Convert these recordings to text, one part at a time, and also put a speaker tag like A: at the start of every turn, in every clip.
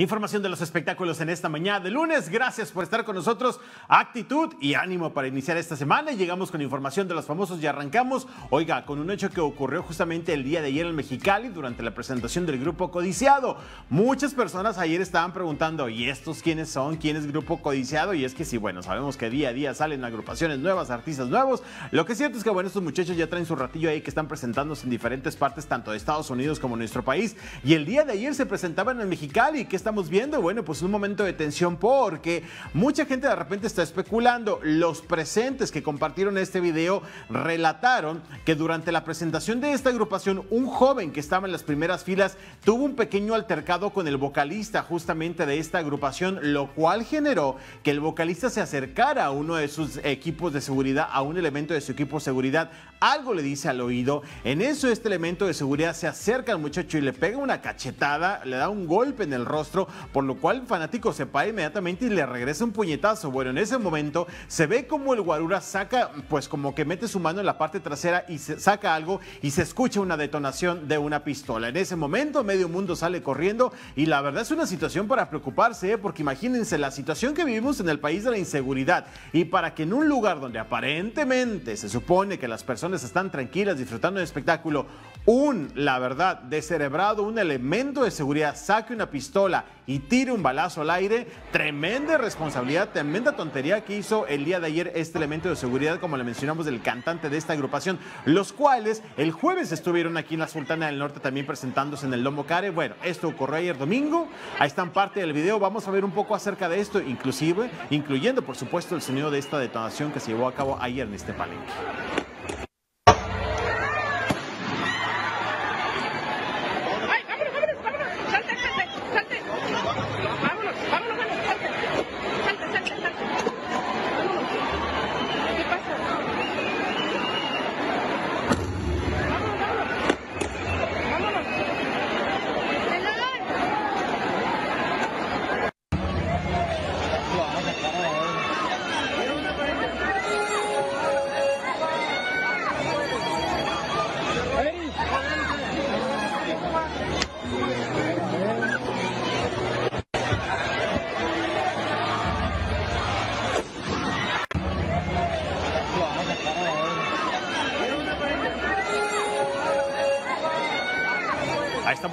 A: Información de los espectáculos en esta mañana de lunes. Gracias por estar con nosotros. Actitud y ánimo para iniciar esta semana. Llegamos con información de los famosos y arrancamos, oiga, con un hecho que ocurrió justamente el día de ayer en Mexicali durante la presentación del grupo Codiciado. Muchas personas ayer estaban preguntando, ¿y estos quiénes son? ¿Quién es Grupo Codiciado? Y es que sí, bueno, sabemos que día a día salen agrupaciones nuevas, artistas nuevos. Lo que es cierto es que, bueno, estos muchachos ya traen su ratillo ahí que están presentándose en diferentes partes, tanto de Estados Unidos como nuestro país. Y el día de ayer se presentaban en Mexicali. ¿Qué está estamos viendo? Bueno, pues un momento de tensión porque mucha gente de repente está especulando. Los presentes que compartieron este video relataron que durante la presentación de esta agrupación, un joven que estaba en las primeras filas tuvo un pequeño altercado con el vocalista justamente de esta agrupación, lo cual generó que el vocalista se acercara a uno de sus equipos de seguridad, a un elemento de su equipo de seguridad. Algo le dice al oído. En eso este elemento de seguridad se acerca al muchacho y le pega una cachetada, le da un golpe en el rostro por lo cual el fanático se para inmediatamente y le regresa un puñetazo. Bueno, en ese momento se ve como el guarura saca, pues como que mete su mano en la parte trasera y se saca algo y se escucha una detonación de una pistola. En ese momento medio mundo sale corriendo y la verdad es una situación para preocuparse, ¿eh? porque imagínense la situación que vivimos en el país de la inseguridad y para que en un lugar donde aparentemente se supone que las personas están tranquilas disfrutando del espectáculo, un, la verdad, descerebrado, un elemento de seguridad saque una pistola y tire un balazo al aire, tremenda responsabilidad, tremenda tontería que hizo el día de ayer este elemento de seguridad, como le mencionamos, del cantante de esta agrupación, los cuales el jueves estuvieron aquí en la Sultana del Norte también presentándose en el Lomo Care. Bueno, esto ocurrió ayer domingo, ahí están parte del video, vamos a ver un poco acerca de esto, inclusive, incluyendo por supuesto el sonido de esta detonación que se llevó a cabo ayer en este palenque.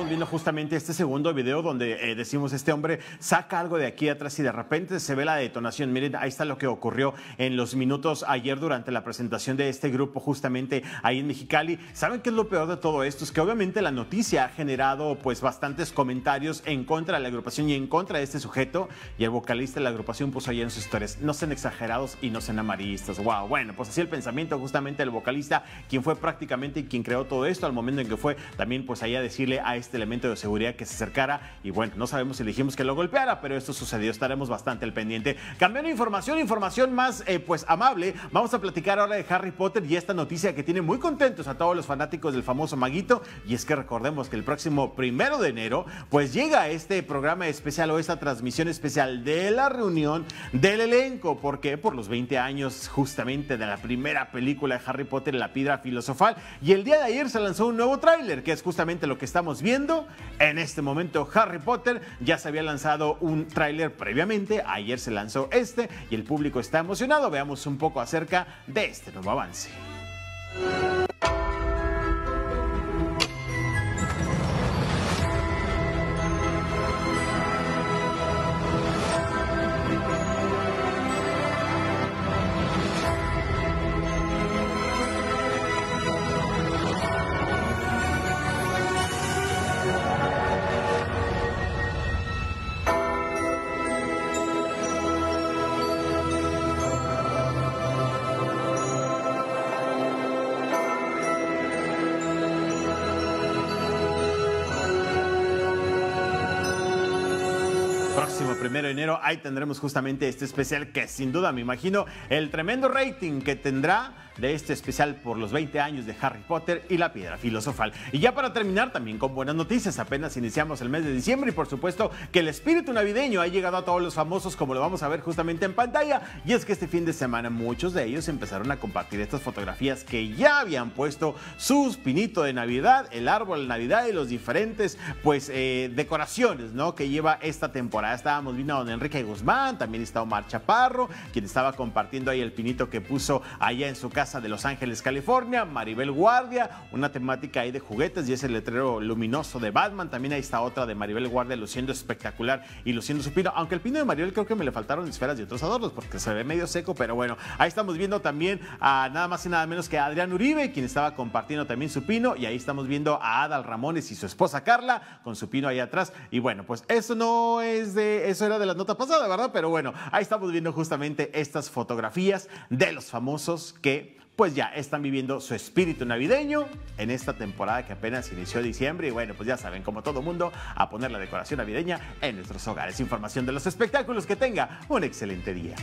A: Viendo justamente este segundo video donde eh, decimos este hombre saca algo de aquí atrás y de repente se ve la detonación. Miren, ahí está lo que ocurrió en los minutos ayer durante la presentación de este grupo justamente ahí en Mexicali. ¿Saben qué es lo peor de todo esto? Es que obviamente la noticia ha generado pues bastantes comentarios en contra de la agrupación y en contra de este sujeto y el vocalista de la agrupación puso ahí en sus historias, no sean exagerados y no sean amarillistas. Wow, bueno, pues así el pensamiento justamente del vocalista, quien fue prácticamente quien creó todo esto al momento en que fue también pues ahí a decirle a este elemento de seguridad que se acercara y bueno, no sabemos si dijimos que lo golpeara, pero esto sucedió, estaremos bastante al pendiente. Cambiando información, información más eh, pues amable, vamos a platicar ahora de Harry Potter y esta noticia que tiene muy contentos a todos los fanáticos del famoso maguito y es que recordemos que el próximo primero de enero pues llega este programa especial o esta transmisión especial de la reunión del elenco, ¿por qué? Por los 20 años justamente de la primera película de Harry Potter, La Piedra Filosofal y el día de ayer se lanzó un nuevo tráiler que es justamente lo que estamos viendo. En este momento Harry Potter ya se había lanzado un tráiler previamente, ayer se lanzó este y el público está emocionado. Veamos un poco acerca de este nuevo avance. Próximo primero de enero ahí tendremos justamente este especial que sin duda me imagino el tremendo rating que tendrá de este especial por los 20 años de Harry Potter y la piedra filosofal. Y ya para terminar, también con buenas noticias, apenas iniciamos el mes de diciembre y por supuesto que el espíritu navideño ha llegado a todos los famosos como lo vamos a ver justamente en pantalla. Y es que este fin de semana muchos de ellos empezaron a compartir estas fotografías que ya habían puesto su pinito de Navidad, el árbol de Navidad y los diferentes pues eh, decoraciones ¿no? que lleva esta temporada. Estábamos viendo a don Enrique Guzmán, también está Omar Chaparro, quien estaba compartiendo ahí el pinito que puso allá en su de Los Ángeles, California, Maribel Guardia, una temática ahí de juguetes y ese letrero luminoso de Batman. También ahí está otra de Maribel Guardia luciendo espectacular y luciendo su pino. Aunque el pino de Maribel creo que me le faltaron esferas y otros adornos porque se ve medio seco, pero bueno, ahí estamos viendo también a nada más y nada menos que a Adrián Uribe, quien estaba compartiendo también su pino. Y ahí estamos viendo a Adal Ramones y su esposa Carla con su pino ahí atrás. Y bueno, pues eso no es de, eso era de la nota pasada, ¿verdad? Pero bueno, ahí estamos viendo justamente estas fotografías de los famosos que pues ya están viviendo su espíritu navideño en esta temporada que apenas inició diciembre. Y bueno, pues ya saben, como todo mundo, a poner la decoración navideña en nuestros hogares. Información de los espectáculos. Que tenga un excelente día.